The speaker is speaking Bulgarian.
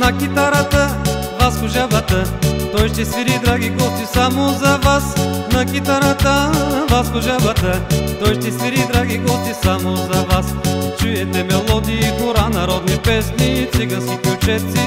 На китарата, вас кожавата, той ще свири, драги гости, само за вас. На китарата, вас кожавата, той ще свири, драги гости, само за вас. Чуете мелодии, хора, народни песни, цигански ключеци.